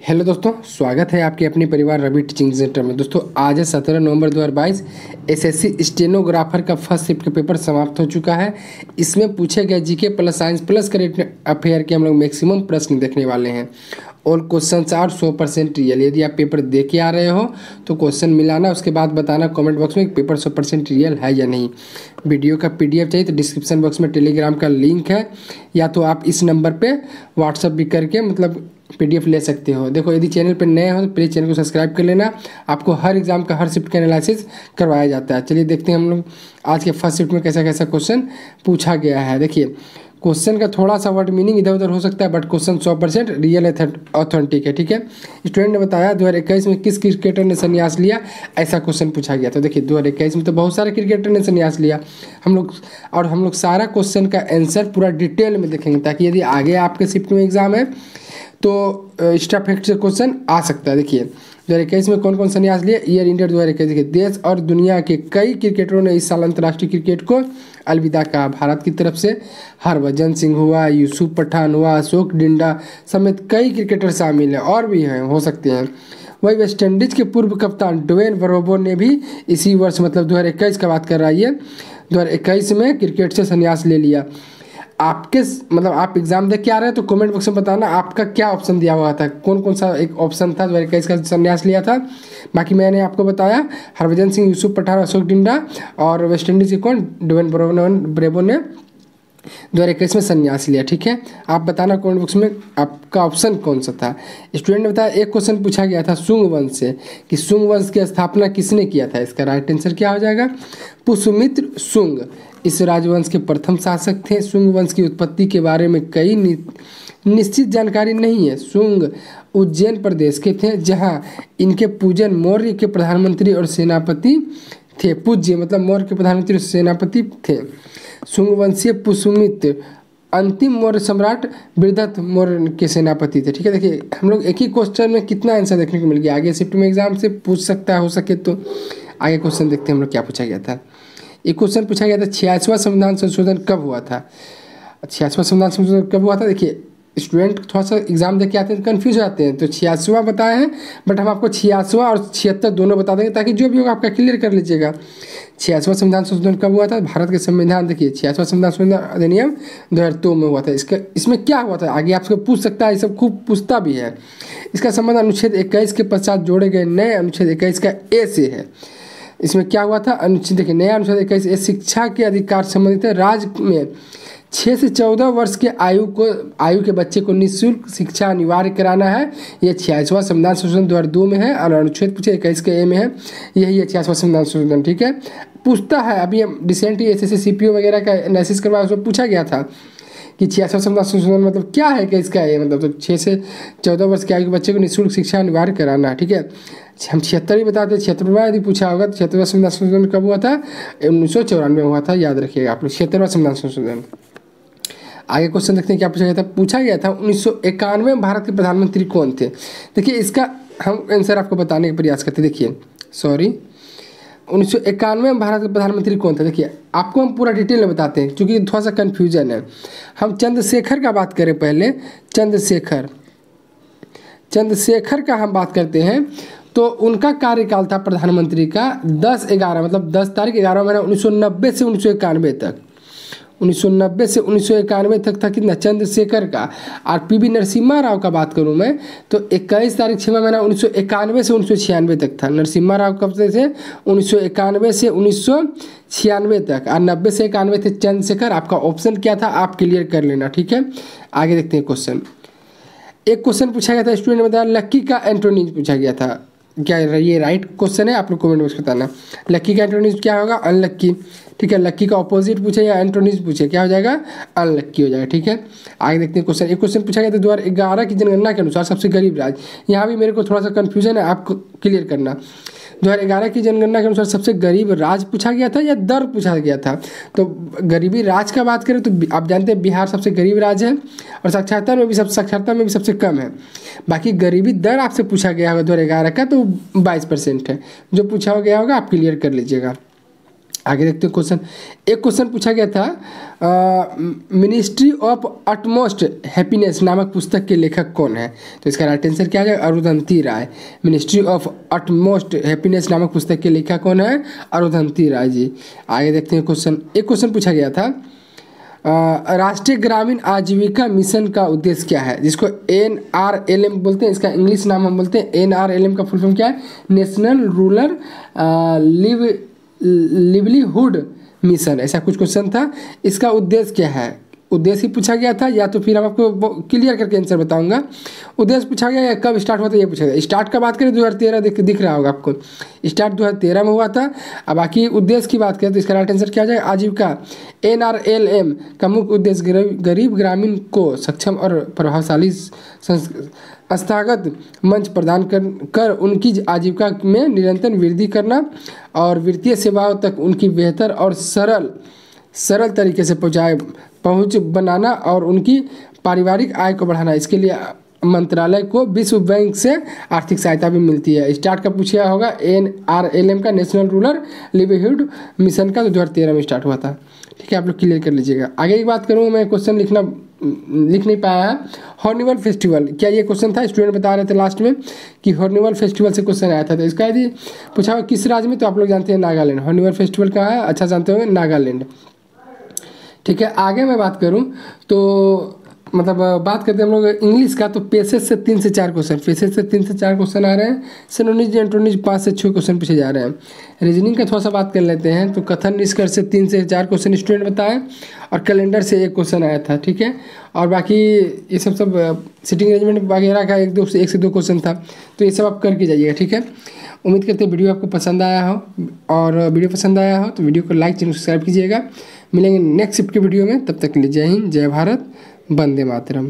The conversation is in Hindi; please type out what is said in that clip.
हेलो दोस्तों, स्वागत है आपके अपने परिवार रवि टीचिंग सेंटर में। दोस्तों, आज है सत्रह नवंबर 2022 एसएससी स्टेनोग्राफर का फ़र्स्ट शिफ्ट का पेपर समाप्त हो चुका है। इसमें पूछे गए GK plus science plus current affair के हम लोग मैक्सिमम प्रश्न देखने वाले हैं। और क्वेश्चन आर सौ परसेंट रियल यदि आप पेपर दे के आ रहे हो तो क्वेश्चन मिलाना, उसके बाद बताना कमेंट बॉक्स में पेपर सौ परसेंट रियल है या नहीं। वीडियो का पीडीएफ चाहिए तो डिस्क्रिप्शन बॉक्स में टेलीग्राम का लिंक है। या तो आप इस नंबर पे व्हाट्सअप भी करके मतलब पीडीएफ ले सकते हो। देखो, यदि चैनल पर नए हो तो प्लीज़ चैनल को सब्सक्राइब कर लेना। आपको हर एग्ज़ाम का, हर शिफ्ट का एनालिसिस करवाया जाता है। चलिए देखते हैं हम लोग आज के फ़र्स्ट शिफ्ट में कैसा कैसा क्वेश्चन पूछा गया है। देखिए क्वेश्चन का थोड़ा सा वर्ड मीनिंग इधर उधर हो सकता है बट क्वेश्चन सौ परसेंट रियल ऑथेंटिक है, ठीक है? स्टूडेंट ने बताया, दो हज़ार इक्कीस में किस क्रिकेटर ने संन्यास लिया? ऐसा क्वेश्चन पूछा गया। तो देखिए, दो हज़ार इक्कीस में तो बहुत सारे क्रिकेटर ने संन्यास लिया। हम लोग, और हम लोग सारा क्वेश्चन का आंसर पूरा डिटेल में देखेंगे, ताकि यदि आगे आपके शिफ्ट में एग्ज़ाम है तो एक्स्ट्रा फैक्ट से क्वेश्चन आ सकता है। देखिए दो हज़ार इक्कीस में कौन कौन संन्यास लिया ईयर इंडिया दो हज़ार इक्कीस देखिए, देश और दुनिया के कई क्रिकेटरों ने इस साल अंतर्राष्ट्रीय क्रिकेट को अलविदा कहा। भारत की तरफ़ से हरभजन सिंह हुआ, यूसुफ पठान हुआ, अशोक डिंडा समेत कई क्रिकेटर शामिल हैं और भी हैं, हो सकते हैं। वही वेस्ट इंडीज के पूर्व कप्तान डोवेन बरोबो ने भी इसी वर्ष मतलब दो हज़ार इक्कीस का बात कर रहा है दो हज़ार इक्कीस में क्रिकेट से संन्यास ले लिया। आपके मतलब आप एग्ज़ाम दे के आ रहे हैं तो कमेंट बॉक्स में बताना आपका क्या ऑप्शन दिया हुआ था कौन कौन सा एक ऑप्शन था जो इसका संन्यास लिया था। बाकी मैंने आपको बताया, हरभजन सिंह, यूसुफ पठान अशोक डिंडा और वेस्ट इंडीज के कौन, डोवेन ब्रेबो ने। दो हज़ार इक्कीस में संन्यास लिया, ठीक है? आप बताना कमेंट बॉक्स में आपका ऑप्शन कौन सा था? स्टूडेंट ने बताया, एक क्वेश्चन पूछा गया था सुंग वंश से कि सुंग वंश की स्थापना किसने किया था? इसका राइट आंसर क्या हो जाएगा? पुष्मित्र सुंग। इस राजवंश के प्रथम शासक थे। सुंग वंश की उत्पत्ति के बारे में कई निश्चित जानकारी नहीं है। सुंग उज्जैन प्रदेश के थे, जहाँ इनके पूजन मौर्य के प्रधानमंत्री और सेनापति थे, पूज्य मतलब मौर्य के प्रधानमंत्री सेनापति थे। सुंगवंशीय पुष्मित अंतिम मौर्य सम्राट वृद्धत मौर्य के सेनापति थे। ठीक है, देखिए, हम लोग एक ही क्वेश्चन में कितना आंसर देखने को मिल गया। आगे शिफ्ट में एग्ज़ाम से पूछ सकता है, हो सके तो। आगे क्वेश्चन देखते हैं हम लोग क्या पूछा गया था। एक क्वेश्चन पूछा गया था, छियासवा संविधान संशोधन कब हुआ था? छियासवा संविधान संशोधन कब हुआ था? देखिए स्टूडेंट थोड़ा सा एग्ज़ाम दे के आते हैं तो कन्फ्यूज़ हो जाते हैं। तो छियासवा बताए हैं बट हम आपको छियासवा और छिहत्तर दोनों बता देंगे ताकि जो भी होगा आपका क्लियर कर लीजिएगा। छियासवा संविधान संशोधन कब हुआ था? भारत के संविधान, देखिए, छियासवा संविधान संशोधन अधिनियम दो हज़ार दो में हुआ था। इसका, इसमें क्या हुआ था? आगे आपसे पूछ सकता है, ये सब खूब पूछता भी है। इसका संबंध अनुच्छेद इक्कीस के पश्चात जोड़े गए नए अनुच्छेद इक्कीस का ए से है। इसमें क्या हुआ था? अनुच्छेद, देखिए, नया अनुच्छेद इक्कीस ए शिक्षा के अधिकार संबंधित है। राज्य में छः से चौदह वर्ष के आयु को, आयु के बच्चे को निःशुल्क शिक्षा अनिवार्य कराना है। यह छियासवा संविधान संशोधन दो हज़ार दो में है और अनुच्छेद पूछे इक्कीस के ए में है। यही है छियासवा संविधान संशोधन, ठीक है? पूछता है, अभी recently S S C P O वगैरह का एनालिसिस करवाया, उसमें पूछा गया था कि छियासवा संविधान संशोधन मतलब क्या है कि इसका ये मतलब तो छः से चौदह वर्ष के आयु के बच्चे को निःशुल्क शिक्षा अनिवार्य कराना, ठीक है? हम छिहत्तर ही बताते हैं छिहत्तरवा यदि पूछा होगा तो छिहत्तरवा संविधान संशोधन कब हुआ था? उन्नीस सौ चौरानवे हुआ था, याद रखिएगा आप लोग, छिहत्तरवा संविधान संशोधन। आगे क्वेश्चन देखते हैं, क्या पूछा गया था? पूछा गया था, उन्नीस सौ इक्यानवे में भारत के प्रधानमंत्री कौन थे? देखिए, इसका हम आंसर आपको बताने का प्रयास करते देखिए सॉरी उन्नीस में भारत के प्रधानमंत्री कौन थे? देखिए, आपको हम पूरा डिटेल में बताते हैं, क्योंकि थोड़ा सा कन्फ्यूज़न है। हम चंद्रशेखर का बात करें पहले। चंद्रशेखर चंद्रशेखर का हम बात करते हैं तो उनका कार्यकाल था प्रधानमंत्री का दस ग्यारह मतलब दस तारीख ग्यारह महीना उन्नीस सौ नब्बे से उन्नीस सौ इक्यानवे तक। 1990 से उन्नीस सौ इक्यानवे तक था कितना चंद्रशेखर का। और पी वी नरसिम्हा राव का बात करूँ मैं तो इक्कीस तारीख छः महीना उन्नीस सौ इक्यानवे से उन्नीस सौ छियानबे तक था। नरसिम्हा राव कब से थे? उन्नीस सौ इक्यानवे से उन्नीस छियानवे तक। और नब्बे से इक्यानवे थे चंद्रशेखर आपका ऑप्शन क्या था? आप क्लियर कर लेना, ठीक है? आगे देखते हैं क्वेश्चन एक क्वेश्चन पूछा गया था स्टूडेंट ने बताया लक्की का एंटोनीज पूछा गया था। क्या ये राइट क्वेश्चन है? आप लोग कमेंट बॉक्स बताना। लक्की का एंटोनीज क्या होगा? अनलक्की ठीक है लक्की का ऑपोजिट पूछे या एंटोनीज पूछे, क्या हो जाएगा? अनलक्की हो जाएगा, ठीक है? आगे देखते हैं क्वेश्चन एक क्वेश्चन पूछा गया था दो हज़ार ग्यारह की जनगणना के अनुसार सबसे गरीब राज्य। यहाँ भी मेरे को थोड़ा सा कन्फ्यूज़न है, आपको क्लियर करना। दो हज़ार ग्यारह की जनगणना के अनुसार सबसे गरीब राज्य पूछा गया था या दर पूछा गया था? तो गरीबी राज्य का बात करें तो आप जानते हैं बिहार सबसे गरीब राज्य है और साक्षरता में भी सब, साक्षरता में भी सबसे कम है। बाकी गरीबी दर आपसे पूछा गया होगा दो हज़ार ग्यारह का तो बाईस परसेंट है। जो पूछा गया होगा आप क्लियर कर लीजिएगा। आगे देखते हैं क्वेश्चन। एक क्वेश्चन पूछा गया था मिनिस्ट्री ऑफ़ अटमोस्ट हैप्पीनेस नामक पुस्तक के लेखक कौन है? तो इसका राइट आंसर क्या है? Arundhati Roy. Ministry of utmost happiness नामक पुस्तक के लेखक कौन है? अरुधंती राय जी। आगे देखते हैं क्वेश्चन। एक क्वेश्चन पूछा गया था राष्ट्रीय ग्रामीण आजीविका मिशन का उद्देश्य क्या है? जिसको एन आर एल एम बोलते हैं, इसका इंग्लिश नाम हम बोलते हैं, एन आर एल एम का फुल फॉर्म क्या है? National rural live livelihood mission ऐसा कुछ क्वेश्चन था। इसका उद्देश्य क्या है? उद्देश्य ही पूछा गया था, या तो फिर हम आपको क्लियर करके आंसर बताऊँगा। उद्देश्य पूछा गया या कब स्टार्ट हुआ था ये पूछा गया। स्टार्ट का बात करें, दो हज़ार तेरह दिख दिख रहा होगा आपको। स्टार्ट दो हज़ार तेरह में हुआ था। अब बाकी उद्देश्य की बात करें तो इसका राइट आंसर क्या जाए आजीविका एन आर एल एम का मुख्य उद्देश्य गरीब ग्रामीण को सक्षम और प्रभावशाली संस्थागत मंच प्रदान कर कर उनकी आजीविका में निरंतर वृद्धि करना और वित्तीय सेवाओं तक उनकी बेहतर और सरल सरल तरीके से पहुँचाए, पहुँच बनाना और उनकी पारिवारिक आय को बढ़ाना। इसके लिए मंत्रालय को विश्व बैंक से आर्थिक सहायता भी मिलती है। स्टार्ट का पूछा होगा, एन आर एल एम का नेशनल रूरल लिवलीहुड मिशन का दो हज़ार तेरह में स्टार्ट हुआ था। ठीक है, आप लोग क्लियर कर लीजिएगा। आगे की बात करूँ, मैं क्वेश्चन लिखना, लिख नहीं पाया है। हॉर्निवल फेस्टिवल, क्या ये क्वेश्चन था? स्टूडेंट बता रहे थे लास्ट में कि हॉर्निवल फेस्टिवल से क्वेश्चन आया था। तो इसका यदि पूछा हुआ किस राज्य में तो आप लोग जानते हैं नागालैंड। हॉर्निवल फेस्टिवल कहाँ है? अच्छा जानते होंगे नागालैंड। ठीक है आगे मैं बात करूँ तो मतलब बात करते हैं हम लोग इंग्लिश का तो पेसेज से तीन से चार क्वेश्चन पेसेज से तीन से चार क्वेश्चन आ रहे हैं सनोनिज एंटोनिज पाँच से छः क्वेश्चन पूछे जा रहे हैं। रीजनिंग का थोड़ा सा बात कर लेते हैं तो कथन निष्कर्ष से तीन से चार क्वेश्चन स्टूडेंट बताए, और कैलेंडर से एक क्वेश्चन आया था, ठीक है? और बाकी ये सब सब सिटिंग अरेंजमेंट वगैरह का एक दो से एक से दो क्वेश्चन था तो ये सब आप करके जाइएगा, ठीक है? उम्मीद करते हैं वीडियो आपको पसंद आया हो, और वीडियो पसंद आया हो तो वीडियो को लाइक, चैनल सब्सक्राइब कीजिएगा। मिलेंगे नेक्स्ट शिफ्ट के वीडियो में, तब तक के लिए जय हिंद, जय भारत। वंदे मातरम।